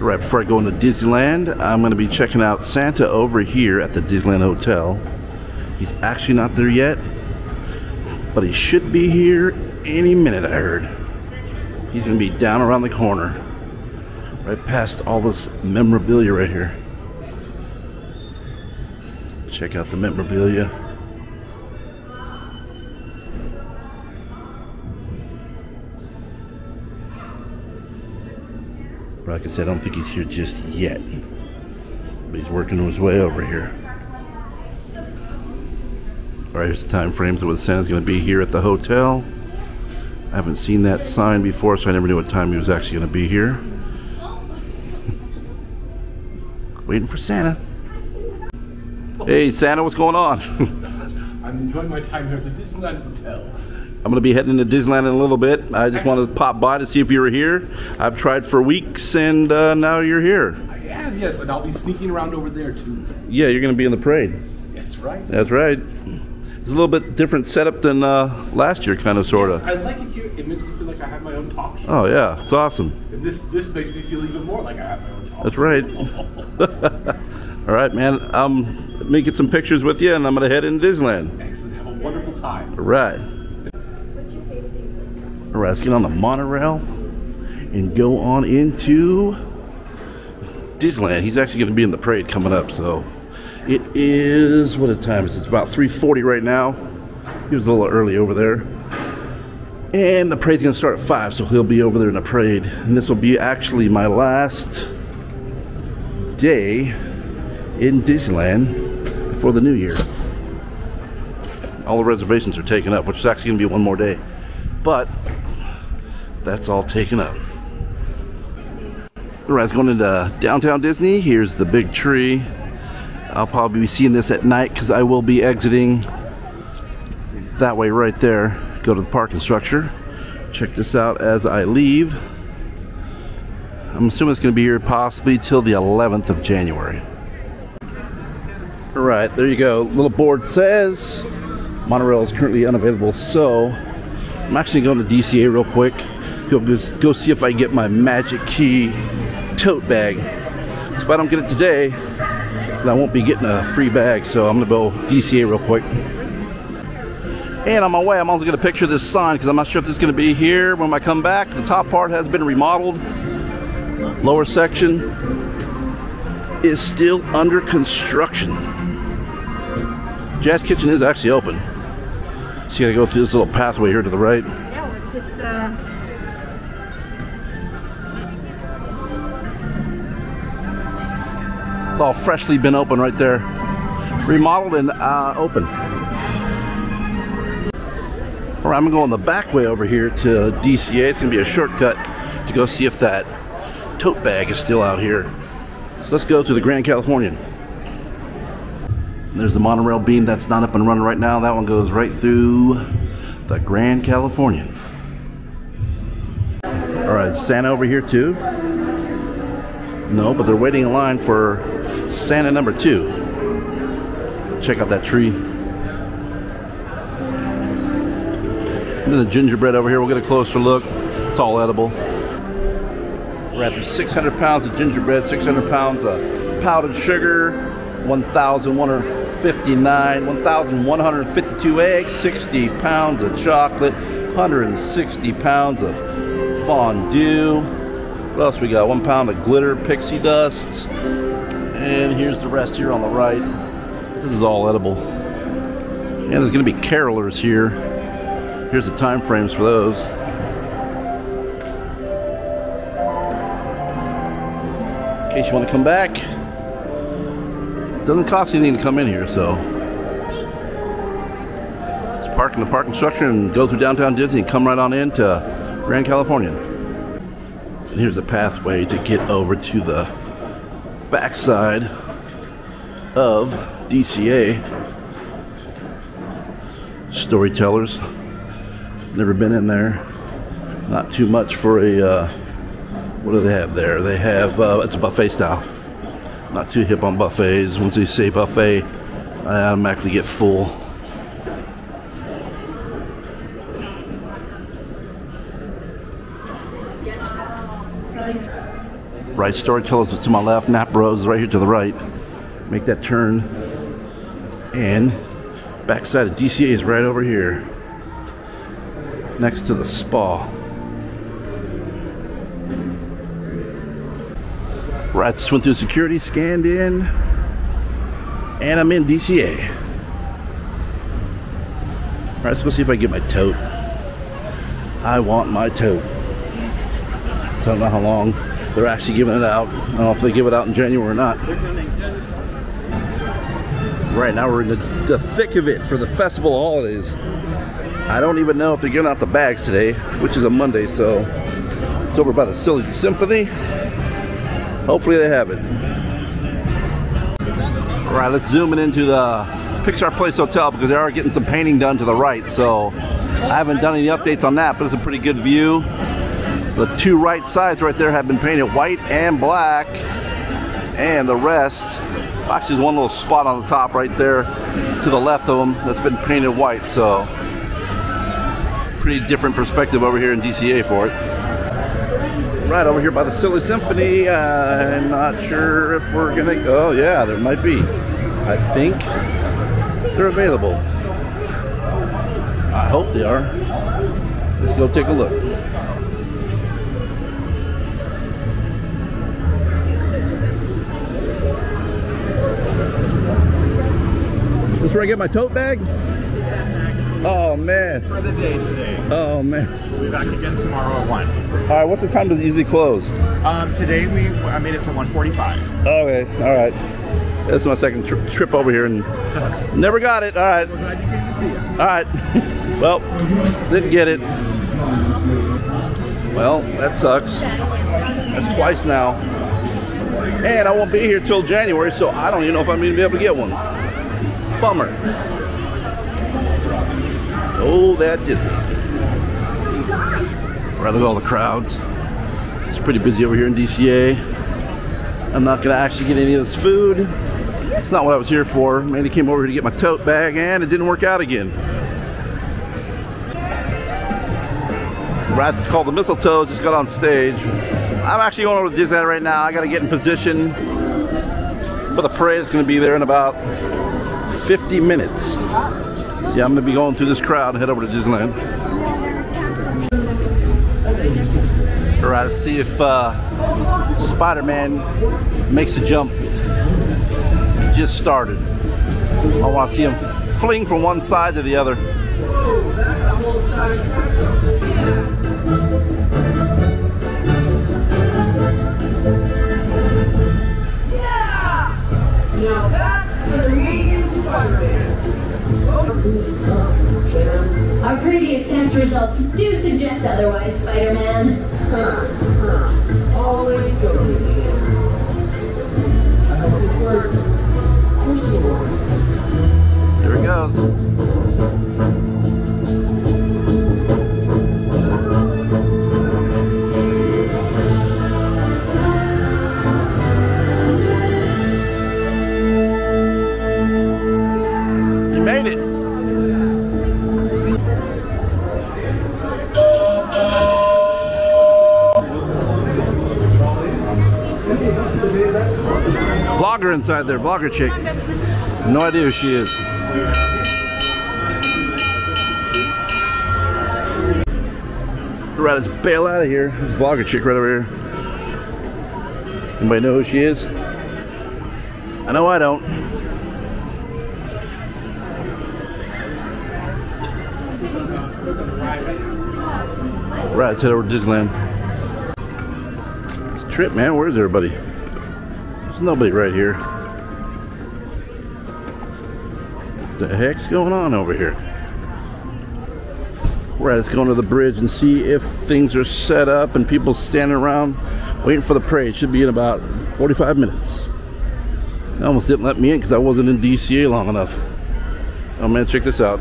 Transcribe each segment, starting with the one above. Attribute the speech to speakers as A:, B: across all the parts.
A: Right before I go into Disneyland, I'm going to be checking out Santa over here at the Disneyland Hotel. He's actually not there yet, but he should be here any minute, I heard. He's going to be down around the corner, right past all this memorabilia right here. Check out the memorabilia. Like I said, I don't think he's here just yet. But he's working his way over here. Alright, here's the time frames of when Santa's going to be here at the hotel. I haven't seen that sign before, so I never knew what time he was actually going to be here. Waiting for Santa. Hey, Santa, what's going on?
B: I'm enjoying my time here at the Disneyland Hotel.
A: I'm going to be heading into Disneyland in a little bit. I just wanted to pop by to see if you were here. I've tried for weeks, and uh, now you're here.
B: I am, yes, and I'll be sneaking around over there too.
A: Yeah, you're going to be in the parade.
B: Yes, right?
A: That's right. It's a little bit different setup than uh, last year, kind of, sort of.
B: I like it here. It makes me feel like I have my own talk show.
A: Oh, yeah, it's awesome.
B: And this this makes me feel even more like I have my own talk
A: That's
B: show.
A: right. All right, man. Um, let me get some pictures with you, and I'm going to head into Disneyland.
B: Excellent. Have a wonderful time.
A: All right. All right, let's get on the monorail and go on into Disneyland. He's actually going to be in the parade coming up, so it is what time is it? It's about 3:40 right now. He was a little early over there. And the parade's to start at 5, so he'll be over there in the parade. And this will be actually my last day in Disneyland before the new year. All the reservations are taken up, which is actually to be one more day. But that's all taken up. All right, going into downtown Disney. Here's the big tree. I'll probably be seeing this at night because I will be exiting that way right there. Go to the parking structure. Check this out as I leave. I'm assuming it's going to be here possibly till the 11th of January. All right, there you go. Little board says monorail is currently unavailable, so I'm actually going to DCA real quick. Go, go, see if I can get my Magic Key tote bag. So if I don't get it today, then I won't be getting a free bag. So I'm to go DCA real quick. And on my way, I'm also to picture this sign because I'm not sure if this is going to be here when I come back. The top part has been remodeled. Lower section is still under construction. Jazz Kitchen is actually open. So you gotta go through this little pathway here to the right.
C: Yeah, it's just uh,
A: All freshly been open right there. Remodeled and uh, open. All right, I'm gonna go on the back way over here to DCA. It's gonna be a shortcut to go see if that tote bag is still out here. So let's go to the Grand Californian. There's the monorail beam that's not up and running right now. That one goes right through the Grand Californian. All right, Santa over here too? No, but they're waiting in line for Santa number two. Check out that tree. And then the gingerbread over here. We'll get a closer look. It's all edible. We're after 600 pounds of gingerbread, 600 pounds of powdered sugar, 1,159, 1,152 eggs, 60 pounds of chocolate, 160 pounds of fondue. What else we got? One pound of glitter pixie dust. And here's the rest here on the right. This is all edible. And there's gonna be carolers here. Here's the time frames for those. In case you want to come back. Doesn't cost anything to come in here, so. Let's park in the parking structure and go through downtown Disney and come right on in to Grand Californian. And here's a pathway to get over to the backside of DCA. Storytellers. Never been in there. Not too much for a. Uh, what do they have there? They have uh, it's a buffet style. Not too hip on buffets. Once you say buffet, I automatically get full. Right Storytellers is to my left, Napa Rose is right here to the right. Make that turn. And backside of DCA is right over here. Next to the spa. Right, just went through security, scanned in, and I'm in DCA. All right, let's go see if I can get my tote. I want my tote. I don't know how long they're actually giving it out. I don't know if they give it out in January or not. Right now we're in the, the thick of it for the festival holidays. I don't even know if they're giving out the bags today, which is a Monday, so it's over by the Silly Symphony. Hopefully they have it. All right, let's zoom in into the Pixar Place Hotel because they are getting some painting done to the right. So I haven't done any updates on that, but it's a pretty good view. The two right sides right there have been painted white and black. And the rest, actually there's one little spot on the top right there to the left of them that's been painted white. So pretty different perspective over here in DCA for it right over here by the Silly Symphony. I'm not sure if we're gonna go. Oh, yeah, there might be. I think they're available. I hope they are. Let's go take a look. Where I get my tote bag? Oh man.
B: For the day today.
A: Oh man.
B: We'll be back again tomorrow at 1.
A: All right, what's the time does it usually close?
B: Um, today we I made it to 145.
A: Okay, all right. This is my second tri trip over here and never got it. All right.
B: We're glad you came to see us.
A: All right. well, didn't get it. Well, that sucks. That's twice now. And I won't be here till January, so I don't even know if I'm going to be able to get one. Bummer. Oh, that Disney. Rather than all the crowds. It's pretty busy over here in DCA. I'm not gonna actually get any of this food. It's not what I was here for. Mandy came over here to get my tote bag and it didn't work out again. Brad called the Mistletoes just got on stage. I'm actually going over to Disneyland right now. I gotta get in position for the parade. It's gonna be there in about 50 minutes. Yeah, I'm gonna be going through this crowd head over to Disneyland. All right, let's see if uh, Spider-Man makes a jump. Just started. I want to see him fling from one side to the other.
D: Our previous test results do suggest otherwise, Spider-Man.
A: Here he goes. You made it. Vlogger inside there, vlogger chick. No idea who she is. Right, let's bail out of here. This vlogger chick right over here. Anybody know who she is? I know I don't. Right, let's head over to Disneyland. It's a trip, man. Where's everybody? There's nobody right here. What the heck's going on over here? Right, let's go to the bridge and see if things are set up and people standing around waiting for the parade. Should be in about 45 minutes. They almost didn't let me in because I wasn't in DCA long enough. Oh man, check this out.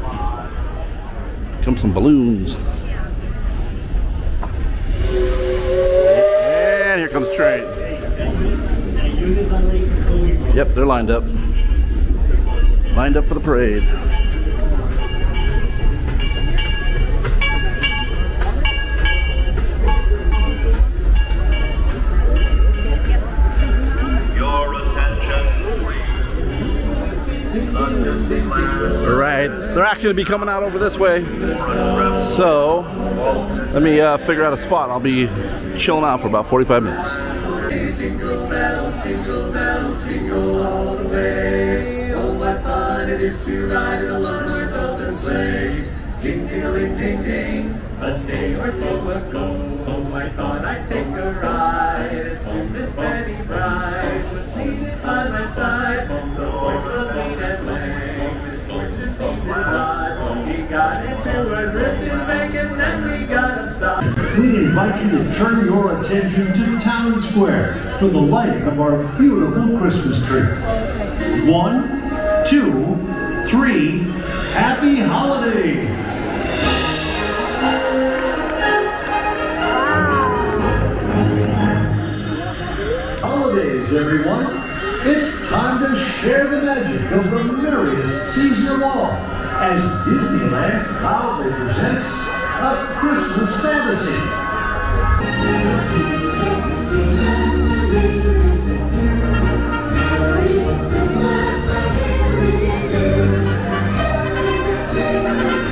A: Come some balloons. And here comes the train. Yep, they're lined up. Lined up for the parade. Alright, they're actually gonna be coming out over this way. So, let me uh, figure out a spot. I'll be chilling out for about 45 minutes.
E: Jingle bells, jingle bells, jingle all the way. Oh, what fun it is to ride in a one-horse open sleigh. Ding, ding, ding, ding. A day or two ago, oh, I thought I'd take a ride. And
F: invite you to turn your attention to Town Square for the lighting of our beautiful Christmas tree. One, two, three, happy holidays! Holidays, everyone! It's time to share the magic of the merriest season of all as Disneyland proudly presents a Christmas fantasy.
G: Christmas, you.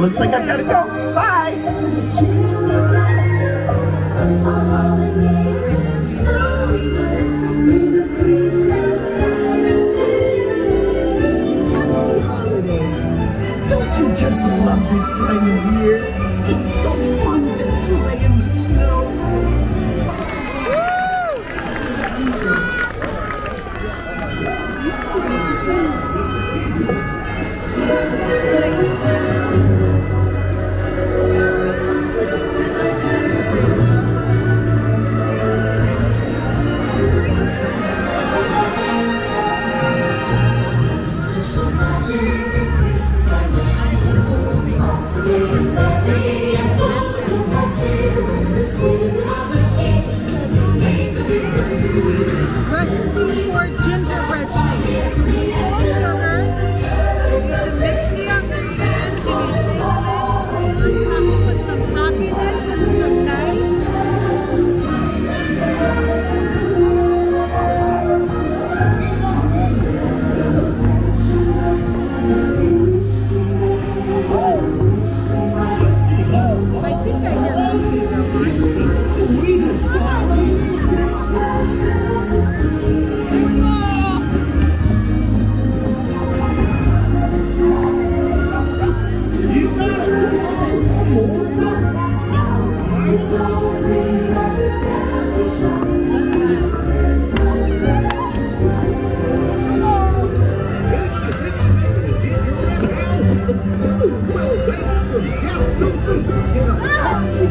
G: Looks like I gotta go. Bye. Don't you just love this time of year?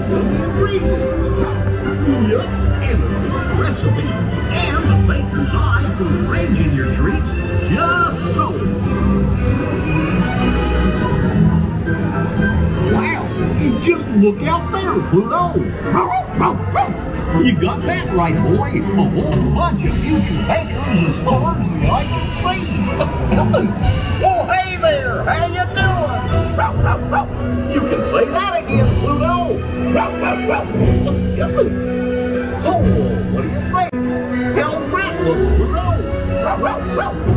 H: Yup, and a good recipe. And the baker's eye for arranging your treats just so. Wow, just look out there, Pluto. You got that right, boy. A whole bunch of future bakers and stores that I can see. oh, hey there, how you doing? So, what do you think? How's that look, Pluto?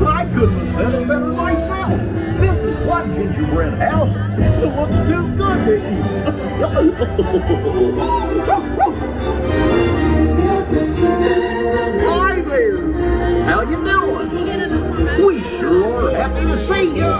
H: I couldn't have said it better myself. This is one gingerbread house. It looks too good to eat. Hi there. How you doing? We sure are happy to see you.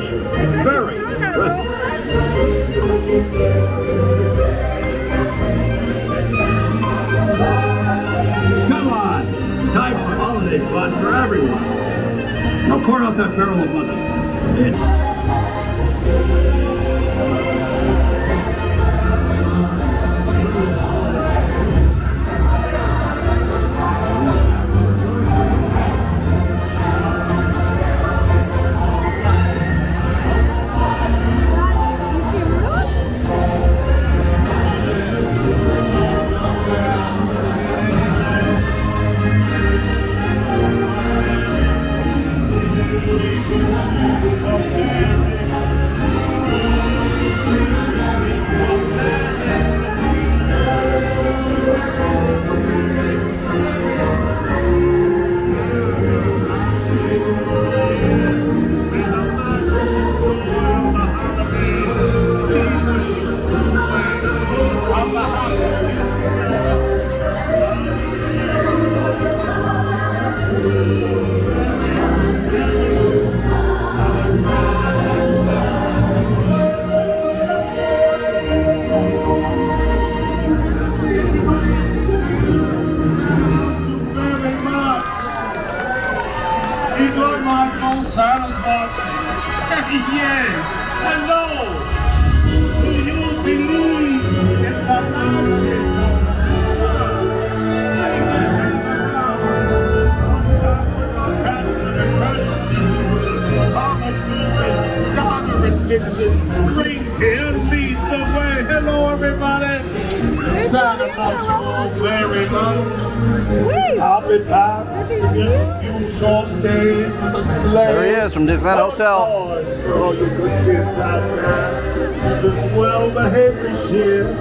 H: celebration. Very. Come on. Time for holiday fun for everyone. Now pour out that barrel of money.
I: Very much. Days with a sleigh.
A: There he is from Disneyland Hotel.
I: You well behaved this year.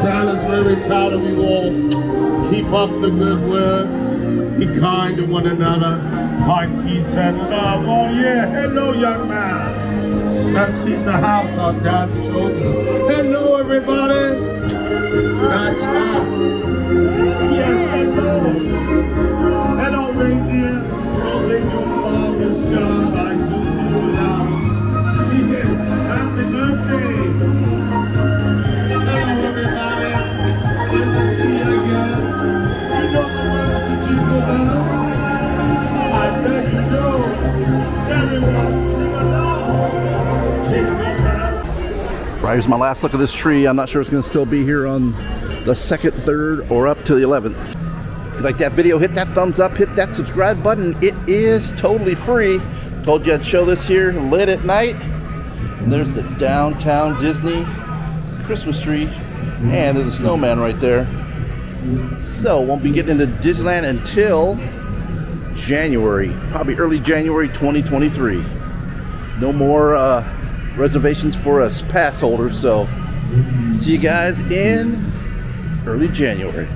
I: Santa's very proud of you all. Keep up the good work. Be kind to one another. Find peace and love. Oh yeah. Hello, young man. I've seen the house on Dad's shoulder. Hello, everybody. Yes, hello. Hello,
A: Right, here's my last look at this tree. I'm not sure it's to still be here on the 2nd, 3rd, or up to the 11th. If you like that video, hit that thumbs up, hit that subscribe button. It is totally free. Told you I'd show this here lit at night. And there's the downtown Disney Christmas tree. And there's a snowman right there. So, won't be getting into Disneyland until January, probably early January 2023. No more uh, reservations for us pass holders, so see you guys in early January.